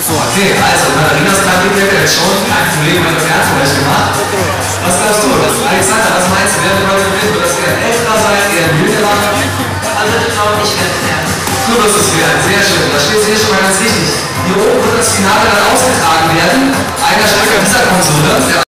Okay, also ne, Katharinas Kandidat jetzt schon, ein Problem, wenn das Herz gemacht. Was glaubst du? Alexander, was meinst du? Wer wird heute gewinnen? Wird das eher Älterer sein, eher ein Jüngerer? Also ich glaube, ich werde werden. Du wirst es werden, sehr schön. Da steht es hier schon mal ganz richtig. Hier oben wird das Finale dann ausgetragen werden. Einer steht an dieser Konsole.